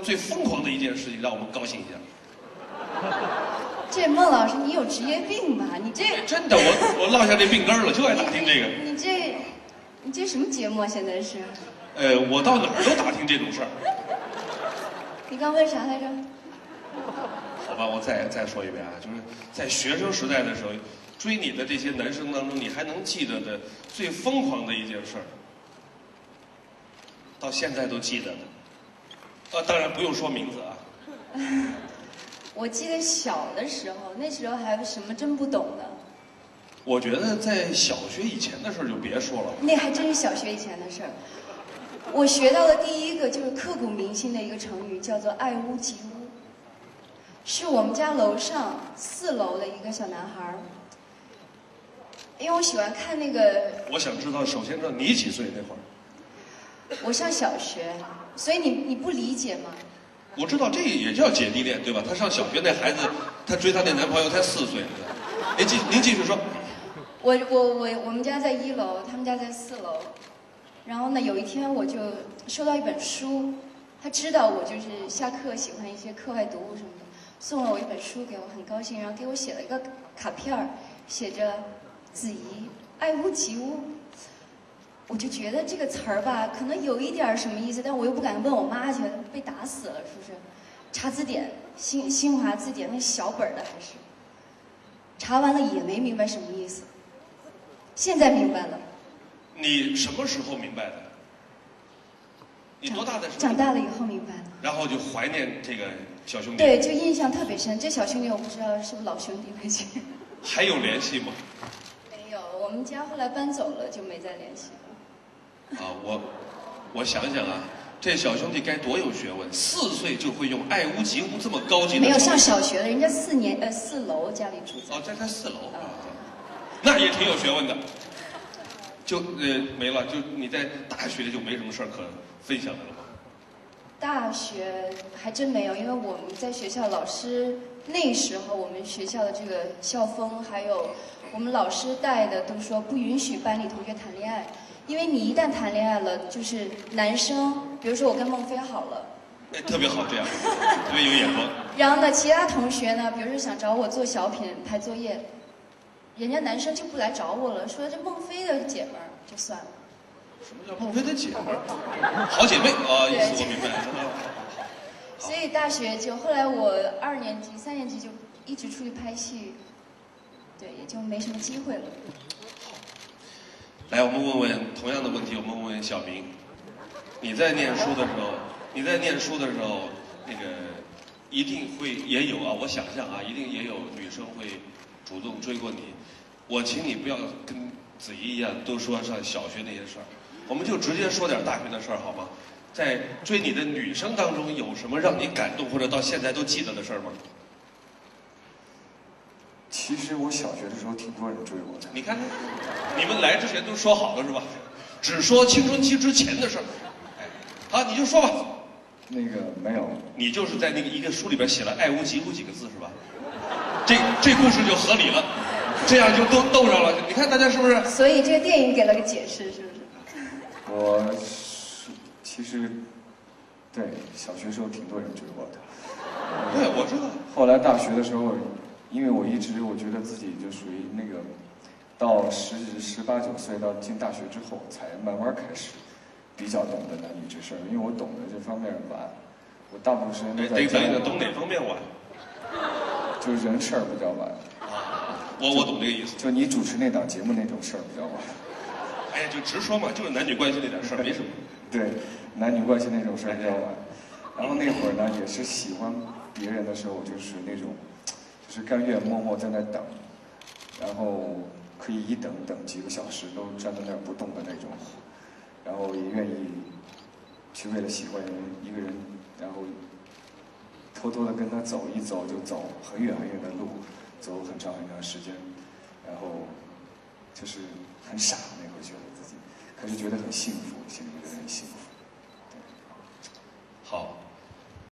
最疯狂的一件事情，让我们高兴一下。这孟老师，你有职业病吧？你这真的，我我落下这病根了，就爱打听这个。你这，你这什么节目啊？现在是？呃，我到哪儿都打听这种事儿。你刚问啥来着？好吧，我再再说一遍啊，就是在学生时代的时候，追你的这些男生当中，你还能记得的最疯狂的一件事儿，到现在都记得的。啊，当然不用说名字啊。我记得小的时候，那时候还什么真不懂的。我觉得在小学以前的事儿就别说了。那还真是小学以前的事儿。我学到的第一个就是刻骨铭心的一个成语，叫做“爱屋及乌”。是我们家楼上四楼的一个小男孩儿，因为我喜欢看那个。我想知道，首先知道你几岁那会儿？我上小学，所以你你不理解吗？我知道这也叫姐弟恋，对吧？他上小学那孩子，他追她那男朋友才四岁。您继您继续说。我我我我们家在一楼，他们家在四楼。然后呢，有一天我就收到一本书，他知道我就是下课喜欢一些课外读物什么的。送了我一本书给我，很高兴，然后给我写了一个卡片儿，写着“子怡，爱屋及乌”。我就觉得这个词儿吧，可能有一点什么意思，但我又不敢问我妈去，被打死了，是不是？查字典，新新华字典那小本的还是？查完了也没明白什么意思。现在明白了。你什么时候明白的？你多大的时候？长大了以后明白了。然后就怀念这个。小兄弟对，就印象特别深。这小兄弟我不知道是不是老兄弟没去。还有联系吗？我们家后来搬走了，就没再联系了。啊，我我想想啊，这小兄弟该多有学问，四岁就会用“爱屋及乌”这么高级的。没有上小学的，人家四年呃四楼家里住。哦，在在四楼啊，那也挺有学问的。就呃没了，就你在大学就没什么事儿可分享的了吗。大学还真没有，因为我们在学校老师那时候，我们学校的这个校风还有我们老师带的都说不允许班里同学谈恋爱，因为你一旦谈恋爱了，就是男生，比如说我跟孟非好了，哎，特别好这样，特别有眼光。然后呢，其他同学呢，比如说想找我做小品、拍作业，人家男生就不来找我了，说这孟非的姐们儿就算了。什么叫孟非的姐们儿？好姐妹啊，意思我明白了。所以大学就后来我二年级、三年级就一直出去拍戏，对，也就没什么机会了。来，我们问问同样的问题，我们问问小明：你在念书的时候，你在念书的时候，那个一定会也有啊，我想象啊，一定也有女生会主动追过你。我请你不要跟子怡一样，都说上小学那些事儿。我们就直接说点大学的事儿好吗？在追你的女生当中，有什么让你感动或者到现在都记得的事儿吗？其实我小学的时候挺多人追我的。你看，你们来之前都说好了是吧？只说青春期之前的事儿。好，你就说吧。那个没有。你就是在那个一个书里边写了“爱屋及乌”几个字是吧？这这故事就合理了，这样就都逗上了。你看大家是不是？所以这个电影给了个解释，是不是？我是其实对小学时候挺多人追我的，对，我知道。后来大学的时候，因为我一直我觉得自己就属于那个，到十十八九岁到进大学之后，才慢慢开始比较懂得男女之事因为我懂得这方面晚，我大部分时间都在家。懂哪方面晚？就是人事儿比较晚。啊，我我懂这个意思。就你主持那档节目那种事儿比较晚。哎呀，就直说嘛，就是男女关系那点事儿，没什么。对，男女关系那种事儿比较晚。然后那会儿呢，也是喜欢别人的时候，就是那种，就是甘愿默默在那等，然后可以一等等几个小时，都站在那儿不动的那种。然后也愿意去为了喜欢一个人，然后偷偷的跟他走一走，就走很远很远的路，走很长很长时间，然后就是很傻那会觉得自己。可是觉得很幸福，心里觉得很幸福。